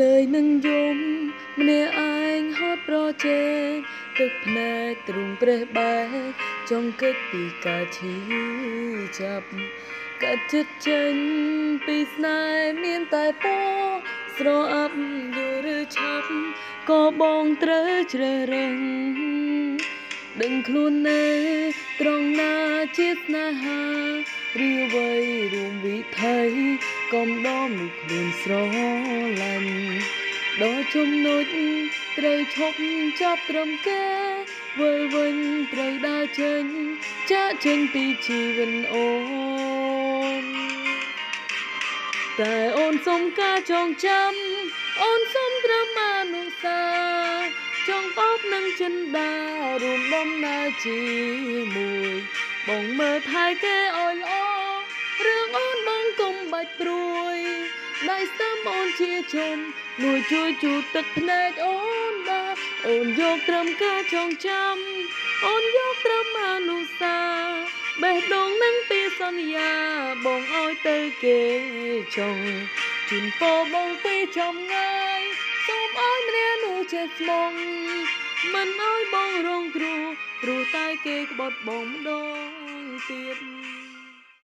នើយនឹងយំម្នាក់ឯងហត់ប្រជែងទឹកភ្នែកទ្រូងព្រះបែកចង់គិតពីការឈឺចាប់កាត់ចិត្តចេញពីស្នេហ៍មានតែពណ៌ស្រអាប់យូរឬឆាប់ក៏បងត្រូវជ្រើសរើសដឹងខ្លួនណែត្រង់ណាជាស្នេហារីវ័យរួមវិថី កុំដំនឹងខ្លួនស្រឡាញ់ដល់ចំណុចត្រូវឈប់ចាប់ត្រឹមគេវិលវិញត្រូវដើរចេញចាកចេញពីជីវិតអូនតែអូនសុំការចងចាំអូនសុំត្រឹមអនុសាចង់បោកនឹងចិនដារួមដំណើរជាមួយបងមើលថែគេអោយល្អ ស្តាមអូនជាជុំមួយជួយជូតទឹកភ្នែកអូនដែរអូនយកត្រឹមការចងចាំ អូនយកត្រឹមអនុសាបេះដូងនឹងពីសន្យាបងអោយទៅគេចង់ជូនពរបងពីចំងាយសូមអោយម្នាក់នោះចេះស្មងមិនអោយបងរងគ្រោះព្រោះតែគេក្បត់បងម្ដងទៀត